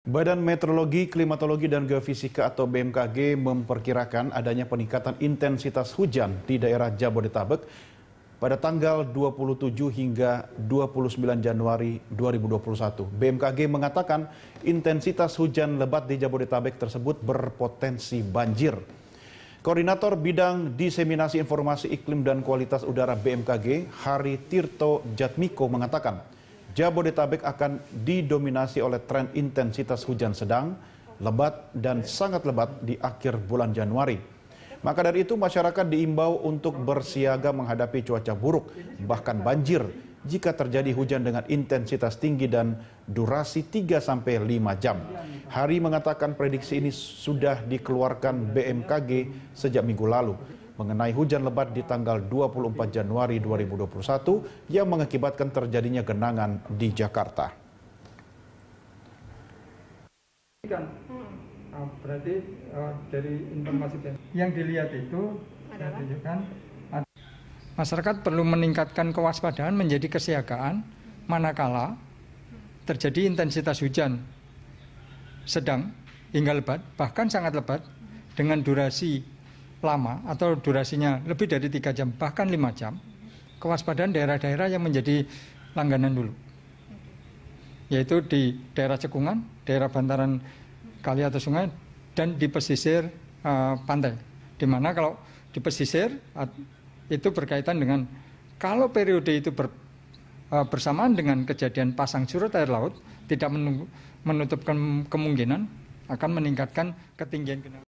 Badan Meteorologi, Klimatologi, dan Geofisika atau BMKG memperkirakan adanya peningkatan intensitas hujan di daerah Jabodetabek pada tanggal 27 hingga 29 Januari 2021. BMKG mengatakan intensitas hujan lebat di Jabodetabek tersebut berpotensi banjir. Koordinator Bidang Diseminasi Informasi Iklim dan Kualitas Udara BMKG, Hari Tirto Jatmiko mengatakan, Jabodetabek akan didominasi oleh tren intensitas hujan sedang, lebat, dan sangat lebat di akhir bulan Januari. Maka dari itu masyarakat diimbau untuk bersiaga menghadapi cuaca buruk, bahkan banjir, jika terjadi hujan dengan intensitas tinggi dan durasi 3-5 jam. Hari mengatakan prediksi ini sudah dikeluarkan BMKG sejak minggu lalu mengenai hujan lebat di tanggal 24 Januari 2021 yang mengakibatkan terjadinya genangan di Jakarta. Kan, uh, berarti uh, dari informasi yang dilihat itu saya tunjukkan masyarakat perlu meningkatkan kewaspadaan menjadi kesiagaan manakala terjadi intensitas hujan sedang hingga lebat bahkan sangat lebat dengan durasi lama atau durasinya lebih dari tiga jam bahkan lima jam kewaspadaan daerah-daerah yang menjadi langganan dulu yaitu di daerah cekungan, daerah bantaran kali atau sungai dan di pesisir uh, pantai. Di mana kalau di pesisir itu berkaitan dengan kalau periode itu ber, uh, bersamaan dengan kejadian pasang surut air laut tidak menunggu, menutup kemungkinan akan meningkatkan ketinggian genangan.